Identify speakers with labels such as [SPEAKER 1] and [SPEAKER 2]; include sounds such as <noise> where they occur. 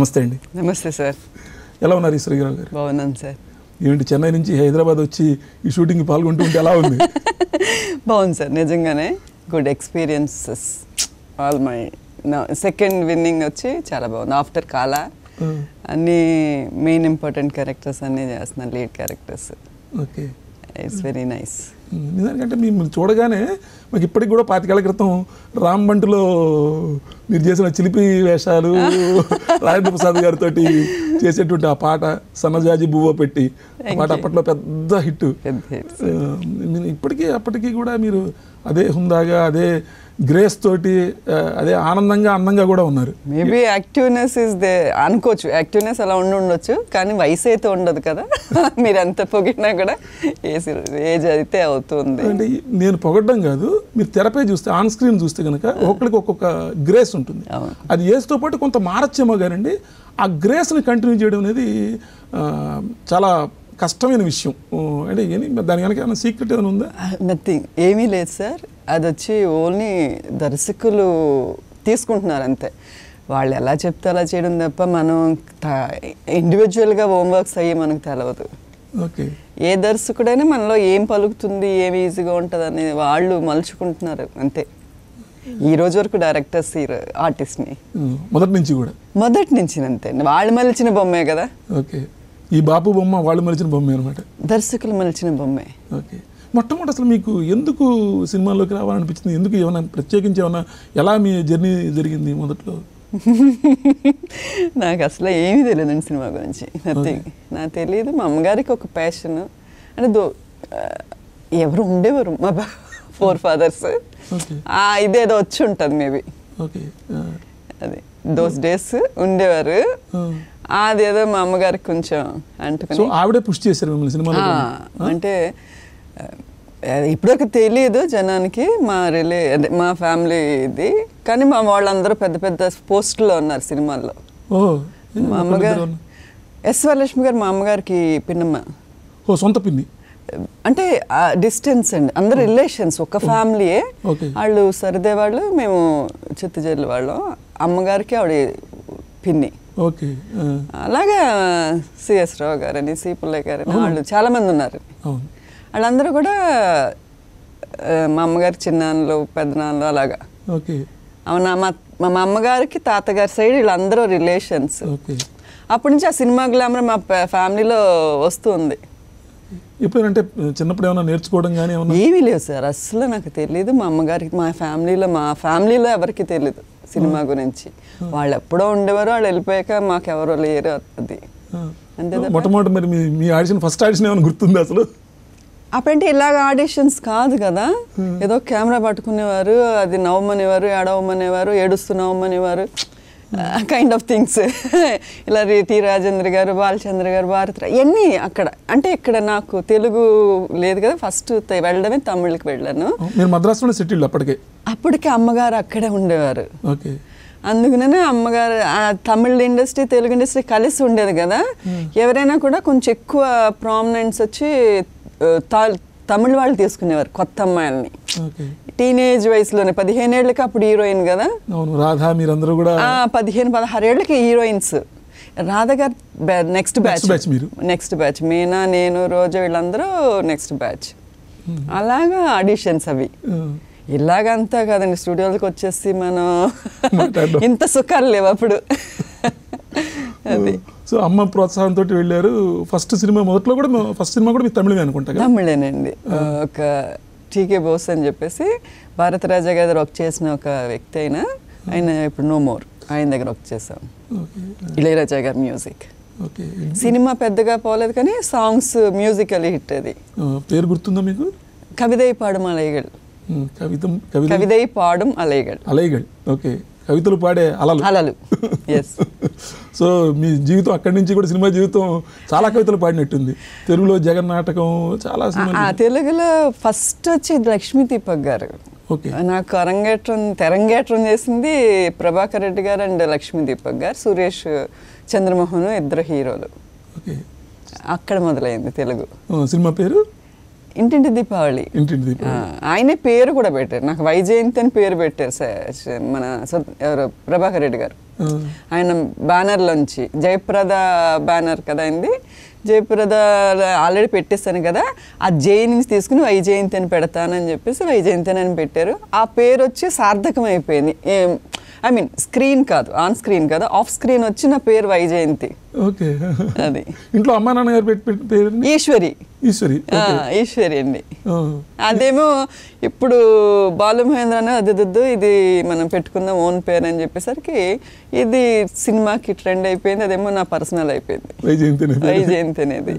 [SPEAKER 1] నమస్తే అండి.
[SPEAKER 2] నమస్తే సార్.
[SPEAKER 1] ఎలా ఉన్నారు ఈశ్వరరావు గారు?
[SPEAKER 2] బాగున్నాను సార్.
[SPEAKER 1] ఏమిటి చెన్నై నుంచి హైదరాబాద్ వచ్చి ఈ షూటింగ్ పాల్గొంటూ ఉంటే ఎలా ఉంది? <laughs>
[SPEAKER 2] బాగుంది సార్. నిజంగానే good experiences. All my second winning వచ్చి చాలా బాగుంది. ఆఫ్టర్ కాలా అన్ని మెయిన్ ఇంపార్టెంట్ క్యారెక్టర్స్ అన్నీ చేస్తున్నాను lead characters.
[SPEAKER 1] Okay.
[SPEAKER 2] It's very nice
[SPEAKER 1] నిజానికంటే మిమ్మల్ని చూడగానే మాకు ఇప్పటికి కూడా పాతికేళ్ళ క్రితం రామ్ బంటులో మీరు చేసిన చిలిపి వేషాలు <laughs> రాజేంద్ర ప్రసాద్ గారితో చేసేటువంటి ఆ పాట సన్నజాజి బువ్వ పెట్టి పాట. అప్పట్లో పెద్ద హిట్. ఇప్పటికీ అప్పటికీ కూడా మీరు అదే హుందాగా అదే గ్రేస్ తోటి అదే ఆనందంగా అందంగా కూడా ఉన్నారు.
[SPEAKER 2] మేబీ యాక్టివ్నెస్ ఇస్ దే అనుకోవచ్చు యాక్టివ్నెస్ అలా ఉండి ఉండొచ్చు కానీ వయసు అయితే ఉండదు కదా. <laughs> మీరు ఎంత పొగిడినా కూడా ఏజ్ ఏజ్ అయితే అవుతుంది.
[SPEAKER 1] అంటే నేను పొగడ్డం కాదు మీరు తెరపై చూస్తే ఆన్ స్క్రీన్ చూస్తే కనుక ఒక్కొక్కరికి ఒక్కొక్క గ్రేస్ ఉంటుంది. అది ఏజ్తో పాటు కొంత మారచ్చేమో కానండి ఆ గ్రేస్ని కంటిన్యూ చేయడం అనేది చాలా కష్టమైన విషయం. అంటే దాని ఏమైనా సీక్రెట్ ఏమైనా ఉందా?
[SPEAKER 2] నథింగ్ ఏమీ లేదు సార్ అది వచ్చి ఓన్లీ దర్శకులు తీసుకుంటున్నారు అంతే వాళ్ళు ఎలా చెప్తే అలా చేయడం తప్ప మనం ఇండివిజువల్గా హోంవర్క్స్ అయ్యి మనకు తెలవదు.
[SPEAKER 1] ఓకే.
[SPEAKER 2] ఏ దర్శకుడైనా మనలో ఏం పలుకుతుంది ఏమి ఈజీగా ఉంటుంది అని వాళ్ళు మలుచుకుంటున్నారు అంతే. ఈ రోజు వరకు డైరెక్టర్స్ ఆర్టిస్ట్ని
[SPEAKER 1] మొదటి నుంచి కూడా.
[SPEAKER 2] మొదటి నుంచి అంతే. వాళ్ళు మలిచిన బొమ్మే కదా.
[SPEAKER 1] ఓకే. ఈ బాపు బొమ్మ వాళ్ళు మలిచిన బొమ్మ అనమాట
[SPEAKER 2] దర్శకులు మలిచిన బొమ్మే.
[SPEAKER 1] ఓకే. మొట్టమొదటి అసలు మీకు ఎందుకు సినిమాల్లోకి రావాలనిపించింది? ఎందుకు ఏమైనా ప్రత్యేకించి ఏమైనా ఎలా మీ జర్నీ జరిగింది మొదట్లో? <laughs>
[SPEAKER 2] నాకు అసలు ఏమీ తెలియదండి సినిమా గురించి. నథింగ్ నాకు తెలియదు. మా అమ్మగారికి ఒక ప్యాషన్ అంటే దో ఎవరు ఉండేవారు మా ఫోర్ ఫాదర్స్. ఇదేదో వచ్చి ఉంటుంది మేబీ. అది దోస్ డేస్ ఉండేవారు. అదేదో మా అమ్మగారికి కొంచెం అంటుకుని.
[SPEAKER 1] ఆవిడే పుష్ చేశారు మిమ్మల్ని
[SPEAKER 2] అంటే ఇప్పటివరకు తెలియదు జనానికి మా రిలే అదే మా ఫ్యామిలీ ఇది. కానీ మా వాళ్ళందరూ పెద్ద పెద్ద పోస్టుల్లో ఉన్నారు సినిమాల్లో. మా అమ్మగారు ఎస్ వరలక్ష్మి గారు మా అమ్మగారికి పిన్నమ్మ.
[SPEAKER 1] ఓ సొంత పిన్ని?
[SPEAKER 2] అంటే డిస్టెన్స్ అండి. అందరు రిలేషన్స్ ఒక ఫ్యామిలీయే. వాళ్ళు సరిదే వాళ్ళు మేము చిత్తజల్లి వాళ్ళం. అమ్మగారికి ఆవిడ పిన్ని.
[SPEAKER 1] ఓకే
[SPEAKER 2] అలాగే సిఎస్ రావు గారని సి పుల్లయ్య గారని వాళ్ళు చాలా మంది ఉన్నారు.
[SPEAKER 1] అవును.
[SPEAKER 2] వాళ్ళందరూ కూడా మా అమ్మగారి చిన్నాన్నలు పెద్దనాన్నలు అలాగా.
[SPEAKER 1] ఓకే.
[SPEAKER 2] అవునా మా మా అమ్మగారికి తాతగారి సైడ్ వీళ్ళందరూ రిలేషన్స్.
[SPEAKER 1] ఓకే.
[SPEAKER 2] అప్పటి నుంచి ఆ సినిమా గ్లామర్ మా ఫ్యామిలీలో వస్తుంది.
[SPEAKER 1] ఎప్పుడంటే చిన్నప్పుడు ఏమైనా నేర్చుకోవడం కానీ ఏమన్నా?
[SPEAKER 2] ఏమీ లేవు సార్. అస్సలు నాకు తెలియదు మా అమ్మగారికి మా ఫ్యామిలీలో మా ఫ్యామిలీలో ఎవరికి తెలియదు సినిమా గురించి. వాళ్ళు ఎప్పుడో ఉండేవారు వాళ్ళు వెళ్ళిపోయాక మాకు ఎవరో లేరు అది. అంతే
[SPEAKER 1] మొట్టమొదటి మరి మీ ఆడిషన్ ఫస్ట్ ఆడిషన్ ఏమైనా గుర్తుంది అసలు?
[SPEAKER 2] అప్పుడంటే ఇలాగ ఆడిషన్స్ కాదు కదా. ఏదో కెమెరా పట్టుకునేవారు అది నవ్వమనేవారు ఏడవమనేవారు ఏడుస్తూ నవ్వమనేవారు కైండ్ ఆఫ్ థింగ్స్ ఇలా టి రాజేంద్ర గారు బాలచంద్ర గారు భారత ఇవన్నీ అక్కడ. అంటే ఇక్కడ నాకు తెలుగు లేదు కదా ఫస్ట్ వెళ్ళడమే తమిళకి వెళ్ళాను.
[SPEAKER 1] మీరు మద్రాసులోనే సెటిల్డ్ అప్పటికే?
[SPEAKER 2] అప్పటికి అమ్మగారు అక్కడే ఉండేవారు.
[SPEAKER 1] ఓకే.
[SPEAKER 2] అందుకనే అమ్మగారు ఆ తమిళ ఇండస్ట్రీ తెలుగు ఇండస్ట్రీ కలిసి ఉండేది కదా. ఎవరైనా కూడా కొంచెం ఎక్కువ ప్రామినెన్స్ వచ్చి తమిళ వాళ్ళు తీసుకునేవారు కొత్త అమ్మాయిల్ని. టీనేజ్ వయసులోనే పదిహేను ఏళ్ళకి అప్పుడు హీరోయిన్ కదా?
[SPEAKER 1] అవును రాధా మీరందరూ కూడా
[SPEAKER 2] పదిహేను పదహారు ఏళ్ళకి హీరోయిన్స్. రాధ గారు నెక్స్ట్ బ్యాచ్.
[SPEAKER 1] మీరు.
[SPEAKER 2] Next batch. మీనా నేను రోజు వీళ్ళందరూ నెక్స్ట్ బ్యాచ్. అలాగా ఆడిషన్స్ అవి. ఇలాగంతా కదండి స్టూడియోలకు వచ్చేసి మనం. ఇంత సుఖాలు లేవు అప్పుడు.
[SPEAKER 1] సో అమ్మ ప్రోత్సాహంతో వెళ్ళారు. ఫస్ట్ సినిమా మొదట్లో కూడా ఫస్ట్ సినిమా కూడా మీ తమిళనే అనుకుంటా
[SPEAKER 2] తమిళేనండి ఒక టీకే బోస్ అని చెప్పేసి భారత రాజా గారు వర్క్ చేసిన ఒక వ్యక్తి అయినా ఆయన ఇప్పుడు నో మోర్ ఆయన దగ్గర వర్క్ చేసాం ఇళయరాజా గారి మ్యూజిక్ సినిమా పెద్దగా పోలేదు కానీ సాంగ్స్ మ్యూజికల్ హిట్ అది.
[SPEAKER 1] పేరు గుర్తుందా మీకు?
[SPEAKER 2] కవిదై పాడం అలైగల్
[SPEAKER 1] కవితం
[SPEAKER 2] కవిదై పాడం అలైగల్
[SPEAKER 1] అలైగల్ ఓకే. కవితలు పాడే అలలు.
[SPEAKER 2] అలలు. ఎస్ <laughs>
[SPEAKER 1] సో మీ జీవితం అక్కడి నుంచి కూడా సినిమా జీవితం చాలా కవితలు పాడినట్టుంది. తెలుగులో జగన్ నాటకం చాలా
[SPEAKER 2] ఆ
[SPEAKER 1] సినిమాలు.
[SPEAKER 2] తెలుగులో ఫస్ట్ వచ్చి లక్ష్మీ దీపక్ గారు.
[SPEAKER 1] ఓకే.
[SPEAKER 2] నాకు అరంగేట్రం తెరంగేట్రం చేసింది ప్రభాకర్ రెడ్డి గారు అండ్ లక్ష్మీ దీపక్ గారు. సురేష్ చంద్రమోహన్ ఇద్దరు హీరోలు.
[SPEAKER 1] ఓకే.
[SPEAKER 2] అక్కడ మొదలైంది తెలుగు.
[SPEAKER 1] సినిమా పేరు?
[SPEAKER 2] ఇంటింటి దీపావళి.
[SPEAKER 1] ఇంటింటి దీపం
[SPEAKER 2] ఆ, ఆయనే పేరు కూడా పెట్టారు. నాకు వైజయంతి అని పేరు పెట్టారు సార్ మన ఎవరు ప్రభాకర్ రెడ్డి గారు. ఆయన బ్యానర్లోంచి జయప్రద బ్యానర్ కదా అయింది జయప్రద ఆల్రెడీ పెట్టేస్తాను కదా ఆ జై నుంచి తీసుకుని వైజయంతి అని పెడతానని చెప్పేసి వైజయంతి అని పెట్టారు. ఆ పేరు వచ్చి సార్థకం అయిపోయింది. ఐ మీన్ స్క్రీన్ కాదు ఆన్ స్క్రీన్ కాదు ఆఫ్ స్క్రీన్ వచ్చి నా పేరు వైజయంతి.
[SPEAKER 1] ఓకే.
[SPEAKER 2] అది.
[SPEAKER 1] ఇంట్లో అమ్మా నాన్నగారు పెట్టి
[SPEAKER 2] ఈశ్వరి.
[SPEAKER 1] ఈశ్వరి.
[SPEAKER 2] ఈశ్వరి అండి. అదేమో ఇప్పుడు బాలు మహేంద్ర అని అది దుద్దు ఇది మనం పెట్టుకుందాం ఓన్ పేరు అని చెప్పేసరికి ఇది సినిమాకి ట్రెండ్ అయిపోయింది అదేమో నా పర్సనల్ అయిపోయింది.
[SPEAKER 1] వైజయంతి అనేది.